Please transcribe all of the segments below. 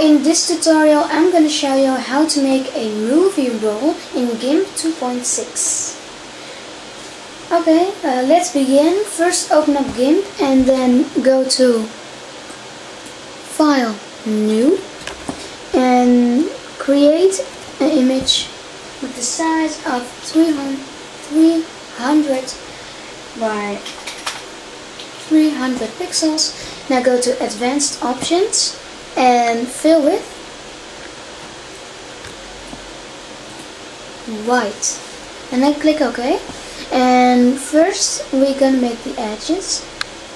in this tutorial I'm gonna show you how to make a movie roll in GIMP 2.6. Okay, uh, let's begin. First open up GIMP and then go to File, New and create an image with the size of 300, 300 by 300 pixels. Now go to Advanced Options and fill with white. And then click OK. And first we're gonna make the edges.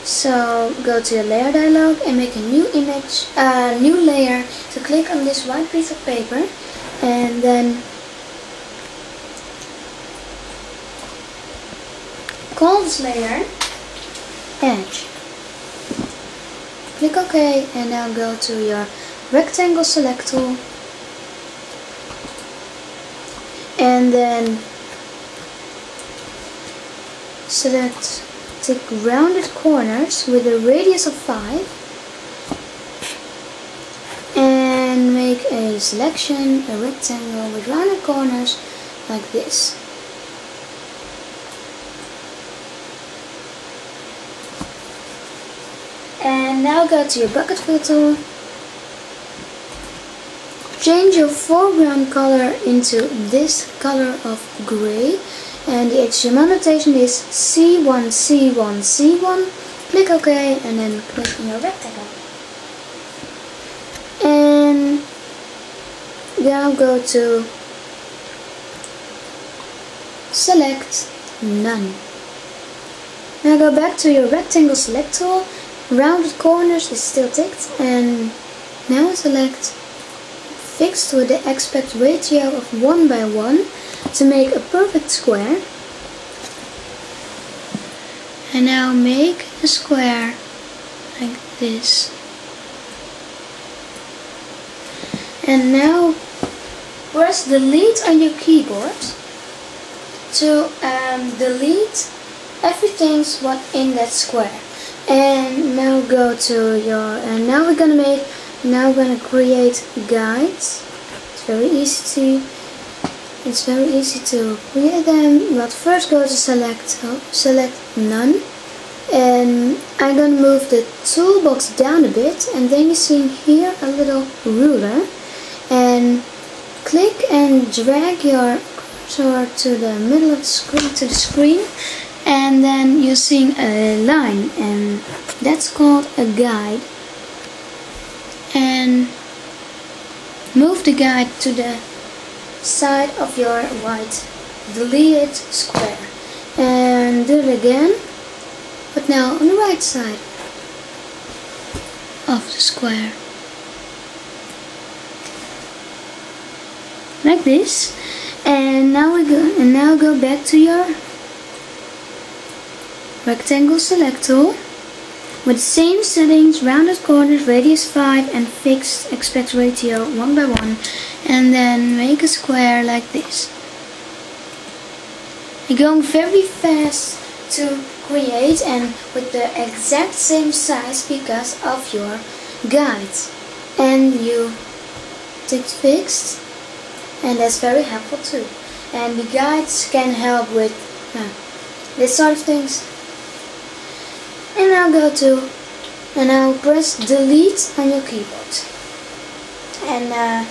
So go to the layer dialog and make a new image a uh, new layer. So click on this white piece of paper and then call this layer edge Click OK and now go to your rectangle select tool and then select take rounded corners with a radius of 5 and make a selection, a rectangle with rounded corners like this. Now go to your bucket fill tool. Change your foreground color into this color of gray. And the HTML notation is C1, C1, C1. Click OK and then click on your rectangle. And now go to select none. Now go back to your rectangle select tool rounded corners is still ticked and now select fixed with the aspect ratio of 1 by 1 to make a perfect square. And now make a square like this. And now press delete on your keyboard to um, delete everything's what in that square and now go to your and now we're gonna make now we're gonna create guides. It's very easy to it's very easy to create them but first go to select select none. And I'm gonna move the toolbox down a bit and then you see here a little ruler. And click and drag your cursor to the middle of the screen to the screen and then using a line and that's called a guide. And move the guide to the side of your white deleted square. And do it again but now on the right side of the square. Like this. And now we go and now go back to your rectangle select tool with same settings, rounded corners, radius 5 and fixed aspect ratio 1 by 1 and then make a square like this. You're going very fast to create and with the exact same size because of your guides. And you tick fixed and that's very helpful too. And the guides can help with uh, this sort of things and now go to and now press delete on your keyboard. And uh,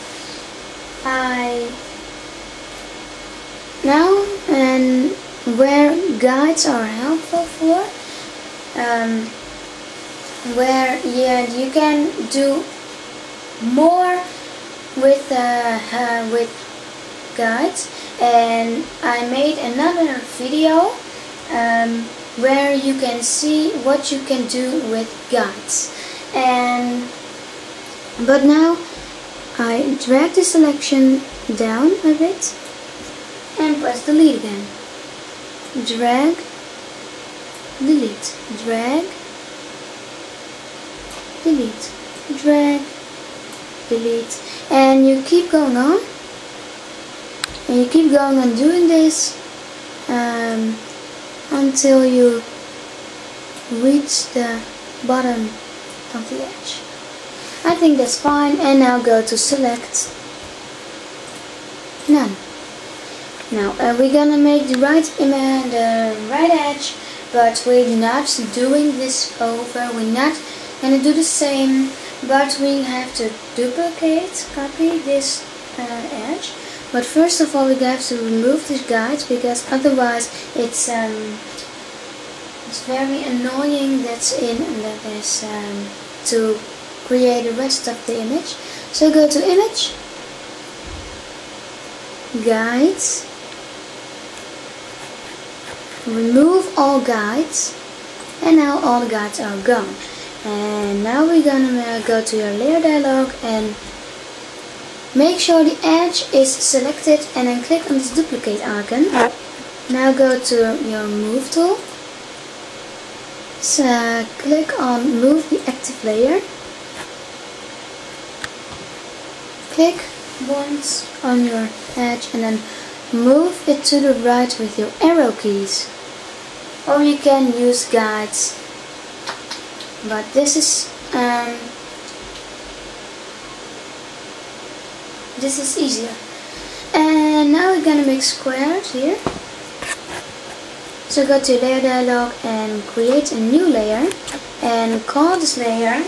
I now and where guides are helpful for um, where yeah you can do more with uh, uh, with guides. And I made another video um, where you can see what you can do with guides and but now I drag the selection down a bit and press delete again. Drag delete drag delete drag delete. And you keep going on. And you keep going on doing this um, until you reach the bottom of the edge. I think that's fine and now go to select none now uh, we're gonna make the right the right edge but we're not doing this over we're not gonna do the same but we have to duplicate copy this uh, edge but first of all we have to remove this guide because otherwise it's um, it's very annoying that's in and that is um, to create the rest of the image. So go to image guides remove all guides and now all the guides are gone. And now we're gonna go to your layer dialog and make sure the edge is selected and then click on this duplicate icon. Now go to your move tool. So click on move the active layer. Click once on your edge and then move it to the right with your arrow keys. Or you can use guides. But this is um, this is easier. And now we're gonna make squares here. So go to layer dialog and create a new layer and call this layer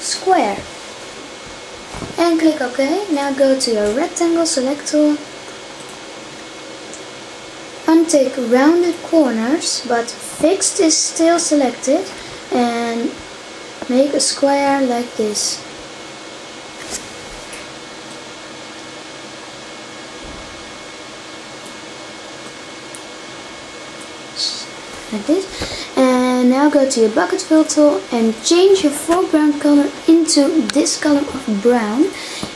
square. And click OK. Now go to your rectangle select tool untick rounded corners but fixed is still selected. And make a square like this. Like this. And now go to your bucket fill tool and change your foreground color into this color of brown.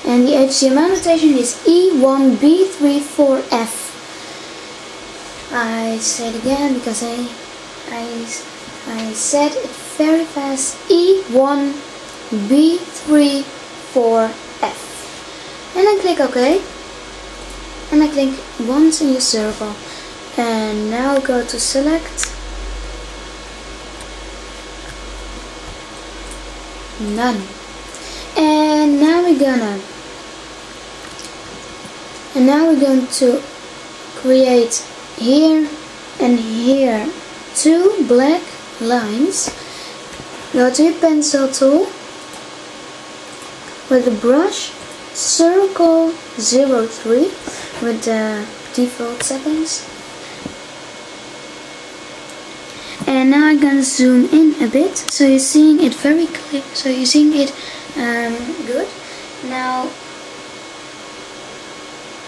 And the HTML notation is E1B34F. I say it again because I, I, I said it very fast. E1B34F. And then click OK. And I click once in your circle. And now go to select. None. And now we're gonna and now we're going to create here and here two black lines. Go to your pencil tool. With the brush circle 03 with the default settings and now I'm gonna zoom in a bit. So you're seeing it very clear. So you're seeing it um, good. Now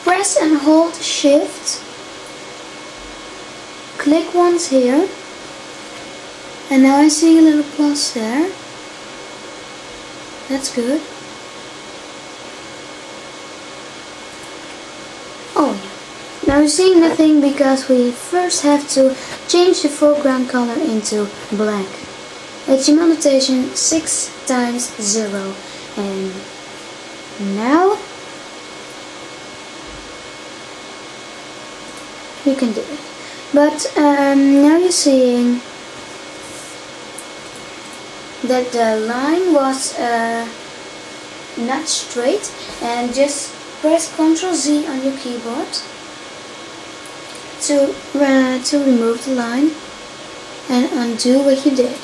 press and hold shift. Click once here. And now I see a little plus there. That's good oh you're seeing nothing because we first have to change the foreground color into black. HTML notation 6 times 0 and now you can do it. But um, now you're seeing that the line was uh, not straight. And just press Ctrl Z on your keyboard to, uh, to remove the line and undo what you did.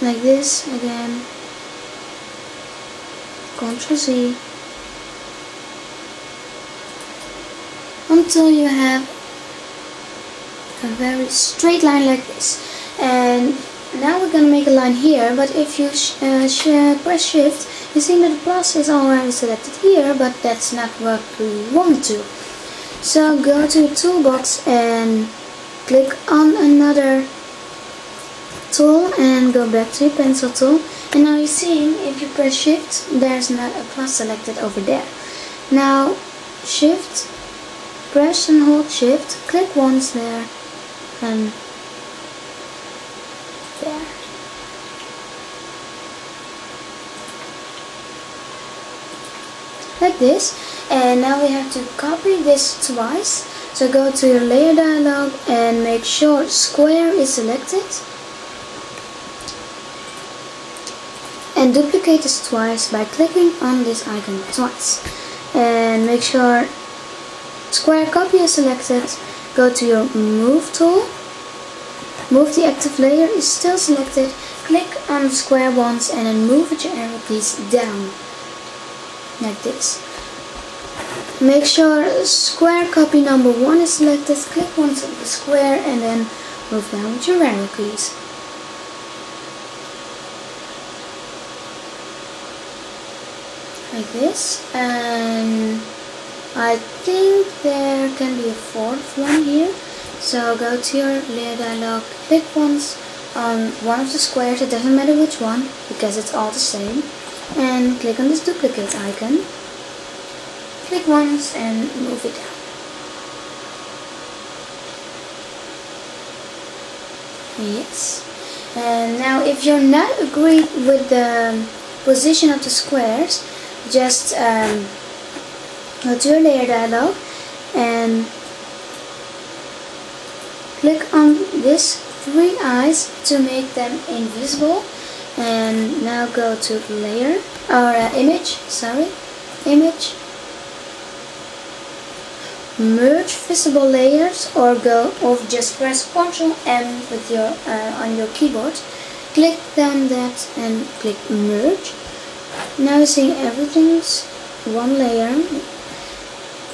Like this again. Ctrl Z until you have a very straight line like this and now we're gonna make a line here but if you sh uh, sh press shift you see that the plus is already selected here but that's not what we want to. So go to the toolbox and click on another tool and go back to your pencil tool. And now you're seeing if you press shift there's not a plus selected over there. Now shift Press and hold shift, click once there and there. Like this and now we have to copy this twice So go to your layer dialog and make sure square is selected. And duplicate this twice by clicking on this icon twice. And make sure square copy is selected. Go to your move tool. Move the active layer is still selected. Click on square once and then move with your arrow keys down. Like this. Make sure square copy number one is selected. Click once on the square and then move down with your arrow keys. Like this. And I think there can be a fourth one here. So go to your layer dialog, click once on one of the squares, it doesn't matter which one because it's all the same. And click on this duplicate icon click once and move it down. Yes. And now if you're not agreed with the position of the squares, just um, go to your layer dialog and click on this three eyes to make them invisible and now go to layer. Or uh, image sorry. Image. Merge visible layers or go or just press Ctrl M with your uh, on your keyboard. Click on that and click merge. Now you see everything's one layer.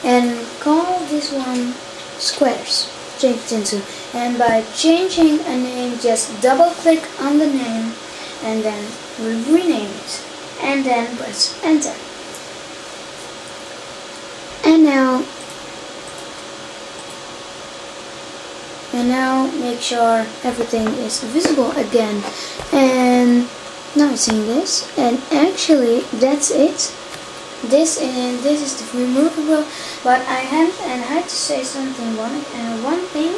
And call this one squares. Change it into. And by changing a name just double click on the name and then rename it and then press enter. And now and now make sure everything is visible again. And now I'm seeing this and actually that's it. This and this is the removable but I have and I had to say something one uh, one thing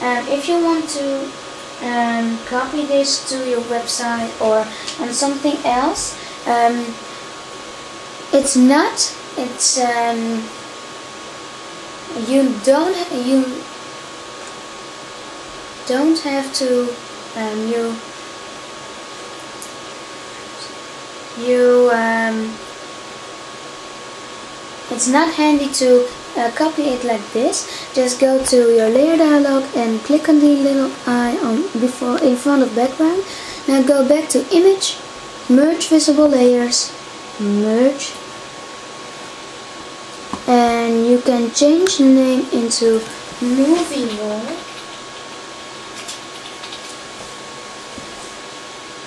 um, if you want to um, copy this to your website or on something else. Um, it's not it's um, you don't you don't have to um, you you um, it's not handy to uh, copy it like this just go to your layer dialog and click on the little eye on before in front of background now go back to image merge visible layers merge and you can change the name into movie mode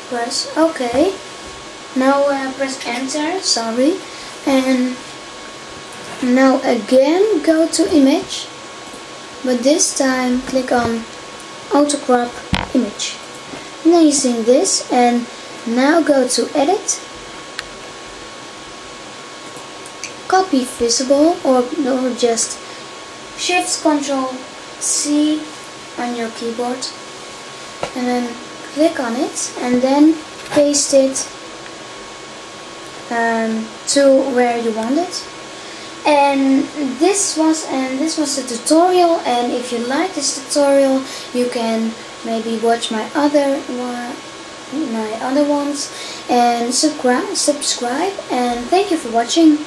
press OK. Now uh, press enter, sorry. And now again go to image. But this time click on auto crop image. You see this and now go to edit. Copy visible or, or just shift control C on your keyboard and then click on it and then paste it um, to where you want it and this was and this was the tutorial. And if you like this tutorial you can maybe watch my other one my other ones. And subscribe subscribe. And thank you for watching